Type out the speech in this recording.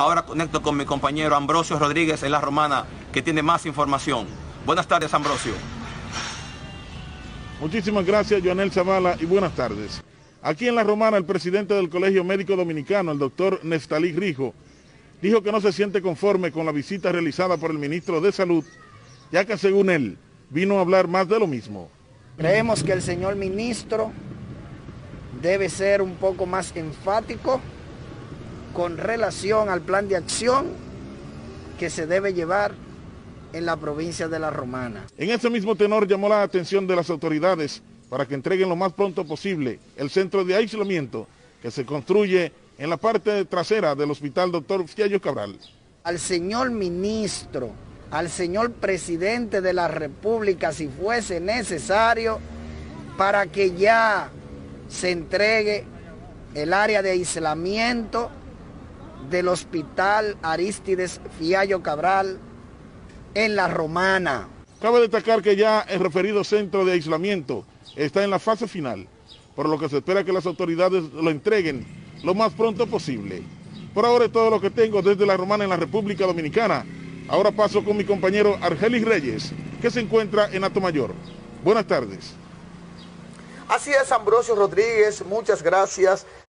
Ahora conecto con mi compañero Ambrosio Rodríguez en La Romana, que tiene más información. Buenas tardes, Ambrosio. Muchísimas gracias, Joanel Zavala, y buenas tardes. Aquí en La Romana, el presidente del Colegio Médico Dominicano, el doctor Neftalí Rijo, dijo que no se siente conforme con la visita realizada por el ministro de Salud, ya que según él, vino a hablar más de lo mismo. Creemos que el señor ministro debe ser un poco más enfático con relación al plan de acción que se debe llevar en la provincia de La Romana. En ese mismo tenor llamó la atención de las autoridades para que entreguen lo más pronto posible el centro de aislamiento que se construye en la parte trasera del hospital doctor Fiallo Cabral. Al señor ministro, al señor presidente de la República, si fuese necesario, para que ya se entregue el área de aislamiento del Hospital Aristides Fiallo Cabral en La Romana. Cabe destacar que ya el referido centro de aislamiento está en la fase final, por lo que se espera que las autoridades lo entreguen lo más pronto posible. Por ahora es todo lo que tengo desde La Romana en la República Dominicana. Ahora paso con mi compañero Argelis Reyes, que se encuentra en Mayor. Buenas tardes. Así es, Ambrosio Rodríguez, muchas gracias.